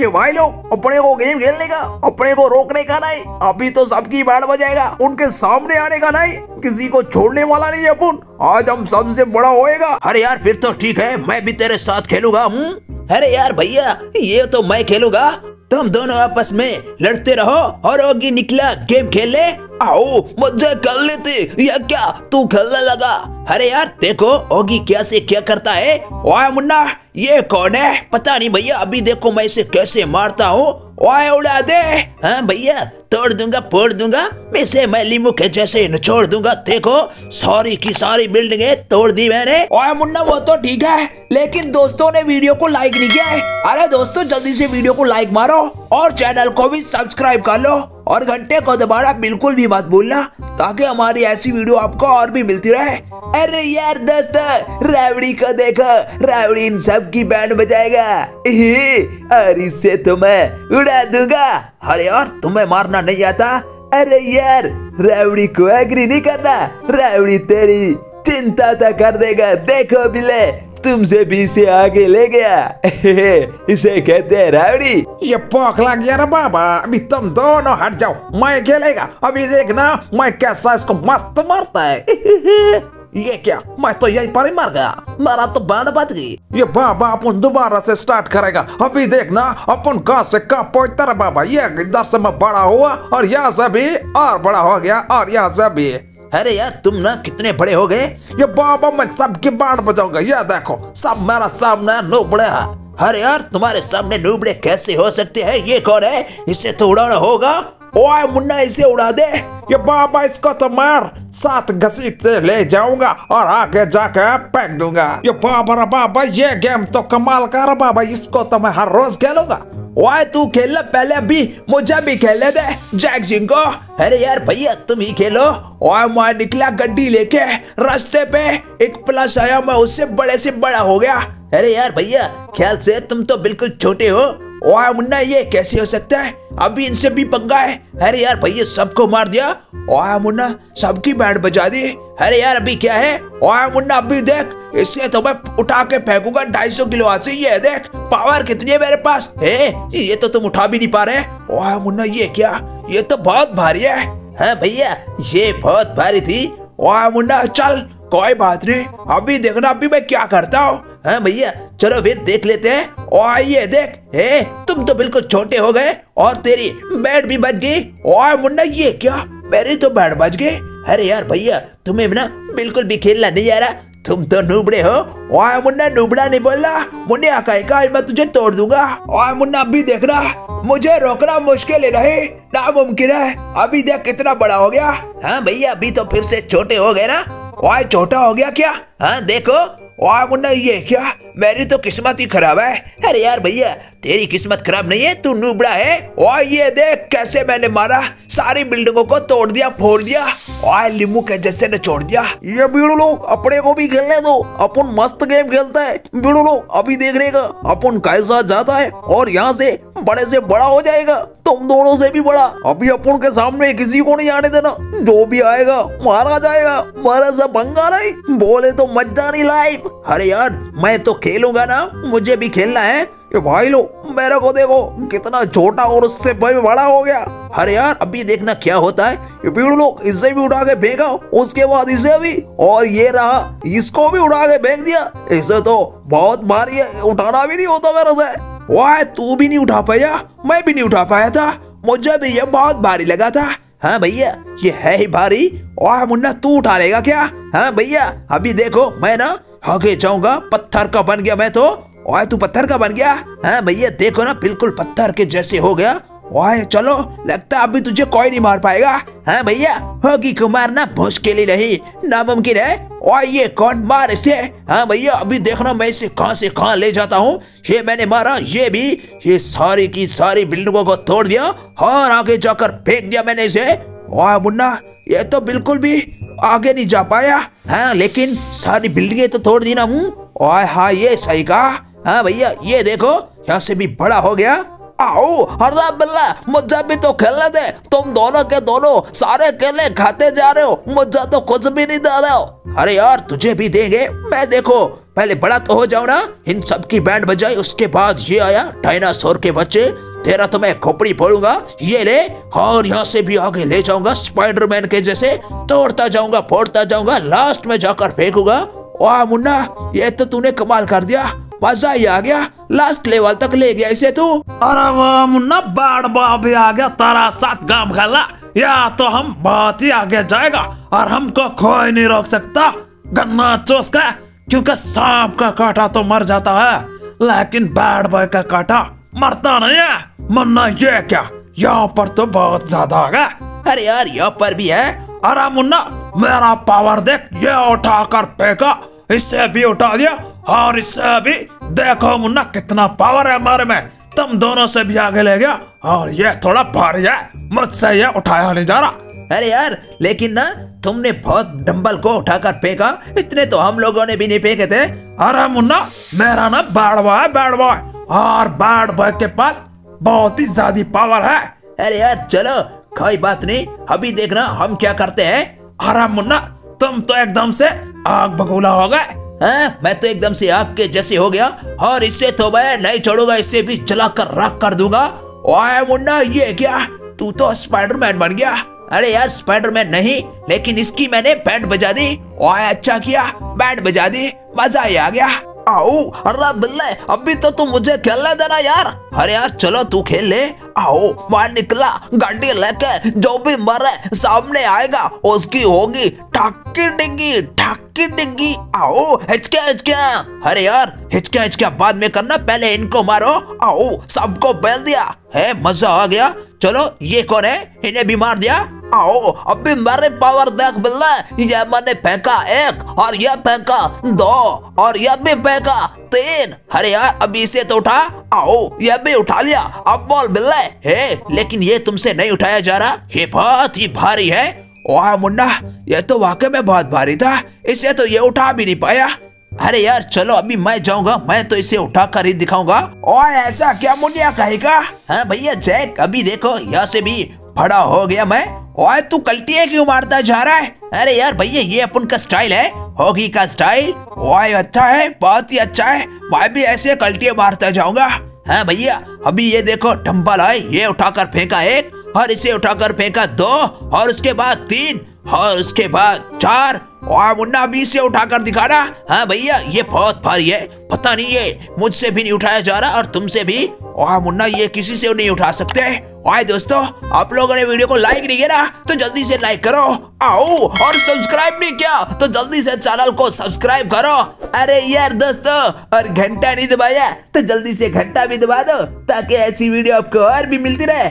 ये भाई लोग, अपने को गेम खेलने का, अपने को रोकने का नहीं। अभी तो सबकी बैठ बजाएगा। उनके सामने आने का नहीं। किसी को छोड़ने वाला नहीं अपन। आज हम सबसे बड़ा होएगा। अरे यार, फिर तो ठीक है। मैं भी तेरे साथ खेलूँगा हूँ अरे यार भैया, ये तो मैं खेलूँगा। तुम दोनों आपस में लड़ते रहो और निकला गेम खेल ले आओ मज़ा कर लेते। या क्या? तू खेलने लगा? अरे यार, देखो, ओगी क्या से क्या करता है। ओए मुन्ना, ये कौन है? पता नहीं भैया, अभी देखो मैं इसे कैसे मारता हूँ। ओए, उड़ा दे। हाँ भैया, तोड़ दूँगा, फोड़ दूँगा। मैं इसे, मैं लीमू के जैसे निचोड़ दूँगा। देखो, सारी की सारी बिल्डिंगे तोड़ दी मैंने। ओए मुन्ना, वो तो ठीक है, लेकिन दोस्तों ने वीडियो को लाइक नहीं किया है। अरे दोस्तों, जल्दी से वीडियो को लाइक मारो और चैनल को भी सब्सक्राइब कर लो। और घंटे को दोबारा बिल्कुल भी मत भूलना, ताकि हमारी ऐसी वीडियो आपको और भी मिलती रहे। अरे यार, दोस्त! रावड़ी को देखो, रावड़ी इन सब की बैंड बजाएगा। और इससे तुम्हें उड़ा दूँगा। अरे यार, तुम्हें मारना नहीं आता? अरे यार, रावड़ी को एग्री नहीं करना। रावड़ी तेरी चिंता तो कर देगा। देखो बिले तुमसे भी इसे आगे ले गया। इसे कहते हैं रावड़ी। ये पोख लग गया ना बाबा। अभी तुम दोनों हट जाओ। मैं खेलेगा। अभी देखना, मैं कैसा इसको मस्त मारता है। ये क्या? मैं तो यही पर ही मर गया। मारा तो बैंड बच गई। ये बाबा अपन दोबारा से स्टार्ट करेगा। अभी देखना, अपन कहाँ से कहा पहुँचता रहा बाबा। ये इधर से मैं बड़ा हुआ और यहाँ से भी और बड़ा हो गया और यहाँ से भी। अरे यार, तुम ना कितने बड़े हो गए? ये बाबा, मैं सबकी बाढ़ बजाऊँगा ये देखो, सब मेरा सामने नो बड़े अरे यार, तुम्हारे सामने नुबड़े कैसे हो सकते हैं? ये कौन है? इसे तो उड़ाना होगा। ओए, मुन्ना, इसे उड़ा दे। ये बाबा, इसको तो मार। साथ घसीटते ले जाऊँगा और आगे जाके फेंक दूँगा। ये बाबा बाबा, ये गेम तो कमाल का बाबा। इसको तो मैं हर रोज खेलूँगा। ओए तू खेल ले पहले अभी? मुझे भी खेलने दे। जैक को। अरे यार भैया, तुम ही खेलो। ओए मैं निकला गड्डी लेके रास्ते पे। एक प्लस आया, मैं उससे बड़े से बड़ा हो गया। अरे यार भैया, ख्याल से तुम तो बिल्कुल छोटे हो। ओए मुन्ना, ये कैसे हो सकता है? अभी इनसे भी पंगा है। अरे यार भैया, सबको मार दिया। ओए मुन्ना, सबकी बैंड बजा दी। अरे यार, अभी क्या है? ओए मुन्ना, अभी देख। इससे तो मैं उठा के फेंकूँगा ढाई सौ किलो आज से। ये देख पावर कितनी है मेरे पास? है, ये तो तुम उठा भी नहीं पा रहे। ओए मुन्ना, ये क्या? ये तो बहुत भारी है। हाँ भैया, ये बहुत भारी थी। ओए मुन्ना, चल, कोई बात नहीं। अभी देखना, अभी मैं क्या करता हूँ। हाँ भैया, चलो फिर देख लेते हैं। और ये देख, हे, तुम तो बिल्कुल छोटे हो गए, और तेरी बैट भी बच गई। और मुन्ना, ये क्या? मेरी तो बैट बच गई। अरे यार, भैया, तुम्हें ना बिल्कुल भी खेलना नहीं आ रहा। तुम तो नुबड़े हो। ओए मुन्ना, नुबड़ा नहीं बोल मुन्ने का मैं तुझे तोड़ दूँगा। ओए मुन्ना, अभी देख रहा मुझे रोकना मुश्किल है, नहीं? नामुमकिन है। अभी देख कितना बड़ा हो गया। हाँ भैया, अभी तो फिर से छोटे हो गए ना। ओए, छोटा हो गया क्या? हाँ देखो। ओए मुन्ना, ये क्या? मेरी तो किस्मत ही खराब है। अरे यार भैया, तेरी किस्मत खराब नहीं है, तू नूबड़ा है। और ये देख कैसे मैंने मारा। सारी बिल्डिंगों को तोड़ दिया, फोड़ दिया। और लिमू के जैसे ने छोड़ दिया। ये बीड़ू लोग अपने को भी खेलने दो। अपन मस्त गेम खेलता है। बीड़ू लोग अभी देख का अपन कैसा जाता है और यहाँ से बड़े से बड़ा हो जाएगा। तुम दोनों से भी बड़ा। अभी अपन के सामने किसी को नहीं आने देना। जो भी आएगा, मारा जाएगा। मारा सा भंगा नहीं बोले तो मज़ा नहीं लाइफ अरे यार, मैं तो खेलूँगा ना, मुझे भी खेलना है। ये भाई लो, मेरे को देखो, कितना छोटा और उससे भाई बड़ा हो गया। अरे यार, अभी देखना क्या होता है। ये भीड़ लोग इसे भी उठा के फेंका उसके बाद इसे भी, और ये रहा, इसको भी उठा के फेंक दिया। इसे तो बहुत भारी है, उठाना भी नहीं होता मेरे से। वाह तू भी नहीं उठा पाया, मैं भी नहीं उठा पाया था। मुझे भी ये बहुत भारी लगा था। हाँ भैया, ये है ही भारी। और मुन्ना, तू उठा लेगा क्या? हाँ भैया, अभी देखो, मैं ना आगे जाऊँगा, पत्थर का बन गया मैं तो। ओए, तू पत्थर का बन गया? हाँ भैया, देखो ना, बिल्कुल पत्थर के जैसे हो गया। ओए, चलो, लगता अभी तुझे कोई नहीं मार पाएगा। हाँ भैया, होगी को मारना? मुश्किल ही नहीं नामुमकिन है। ओए, ये कौन मार इसे हाँ भैया, अभी देखना मैं इसे कहाँ से कहाँ ले जाता हूँ। ये मैंने मारा, ये भी। ये सारी की सारी बिल्डिंगों को तोड़ दिया और आगे जाकर फेंक दिया मैंने इसे। ओए, मुन्ना, ये तो बिल्कुल भी आगे नहीं जा पाया। हाँ लेकिन सारी बिल्डिंगें तो तोड़ दी ना हूँ हाँ ये सही कहा। हाँ भैया, ये देखो, यहाँ से भी बड़ा हो गया। आओ, हर्रा बिल्ला मुझे भी तो खेलने दे। तुम दोनों के दोनों सारे केले खाते जा रहे हो। मुझे तो कुछ भी नहीं दे रहे हो। अरे यार, तुझे भी देंगे। मैं देखो, पहले बड़ा तो हो जाओ ना। इन सब की बैंड बजाई, उसके बाद ये आया, डायनासोर के बच्चे। तेरा तो मैं खोपड़ी फोड़ूँगा। ये ले, और यहाँ से भी आगे ले जाऊँगा स्पाइडरमैन के जैसे। तोड़ता जाऊँगा, फोड़ता जाऊँगा लास्ट में जाकर फेंकूँगा। वाह मुन्ना, ये तो तूने कमाल कर दिया। मज़ा ही आ गया। लास्ट लेवल तक ले गया इसे तू। अरे वाह मुन्ना बॉय भी आ गया तारा साथ गाँव खेला। या तो हम बहुत ही आगे जाएगा, और हमको कोई नहीं रोक सकता। गन्ना चोस का, क्योंकि सांप का काटा तो मर जाता है। लेकिन बैड बॉय का काटा मरता नहीं है। मुन्ना ये क्या? यहाँ पर तो बहुत ज़्यादा आ गया अरे यार यहाँ पर भी है। अरे मुन्ना मेरा पावर देख ये उठाकर फेंका इससे भी उठा दिया और इससे भी। देखो मुन्ना कितना पावर है हमारे में। तुम दोनों से भी आगे ले गया और ये थोड़ा भारी है। मुझसे ये उठाया नहीं जा रहा। अरे यार लेकिन ना तुमने बहुत डंबल को उठाकर फेंका। इतने तो हम लोगों ने भी नहीं फेंके थे। अरे मुन्ना मेरा ना बैड है बैड बॉय और बैड बॉय के पास बहुत ही ज़्यादा पावर है। अरे यार चलो कोई बात नहीं। अभी देखना हम क्या करते हैं। अरे मुन्ना तुम तो एकदम से आग बगूला हो गए। हाँ मैं तो एकदम से आग के जैसे हो गया। और इससे तो मैं नहीं छोड़ूँगा इससे भी चला कर राख कर दूँगा। ओए मुन्ना ये क्या? तू तो स्पाइडरमैन बन गया। अरे यार स्पाइडरमैन नहीं लेकिन इसकी मैंने बैंड बजा दी। ओए अच्छा किया बैंड बजा दी। मज़ा ही आ गया। आओ अरे बिल्ले अभी तो तू मुझे खेलने देना यार। अरे यार, चलो तू खेल ले। आओ मैं निकला, गाड़ी लेके, जो भी मरे, सामने आएगा, उसकी होगी ठाकी डिग्गी ठाकी डिग्गी। आओ, हिचके हिचके। अरे यार, हिचके हिचके, बाद में करना, पहले इनको मारो। आओ, सबको बेल दिया। है, मज़ा आ गया। चलो, ये कौन है? इन्हें भी मार दिया। आओ, अभी मेरे पावर देख बिल्ला ये मैंने फेंका एक, और ये फेंका दो, और ये भी फेंका तीन। अरे यार, अभी इसे तो उठा। आओ, ये भी उठा लिया। अब बोल बिल्ला हे, लेकिन ये तुमसे नहीं उठाया जा रहा। ये बहुत ही भारी है। वाह, मुन्ना, ये तो वाकई में बहुत भारी था। इसे तो ये उठा भी नहीं पाया। अरे यार, चलो, अभी मैं जाऊँगा। मैं तो इसे उठा कर ही दिखाऊँगा। और ऐसा क्या मुनिया कहेगा? हाँ भैया, जैक, अभी देखो, यहाँ से भी बड़ा हो गया मैं। ओए तू कल्टिया क्यों मारता जा रहा है? अरे यार भैया, ये अपन का स्टाइल है। होगी का स्टाइल ओए अच्छा है, बहुत ही अच्छा है। मैं भी ऐसे कल्टिया मारता जाऊँगा। हाँ भैया, अभी ये देखो डम्बल आए ये उठाकर फेंका एक, और इसे उठाकर फेंका दो, और उसके बाद तीन, और उसके बाद चार। और मुन्ना, अभी इसे उठाकर दिखा रहा हाँ भैया, ये बहुत भारी है। पता नहीं ये मुझसे भी नहीं उठाया जा रहा, और तुमसे भी। और मुन्ना ये किसी से नहीं उठा सकते। आए दोस्तों, आप लोगों ने वीडियो को लाइक नहीं किया ना तो जल्दी से लाइक करो। आओ, और सब्सक्राइब नहीं किया तो जल्दी से चैनल को सब्सक्राइब करो। अरे यार दोस्तों, और घंटा नहीं दबाया तो जल्दी से घंटा भी दबा दो, ताकि ऐसी वीडियो आपको और भी मिलती रहे।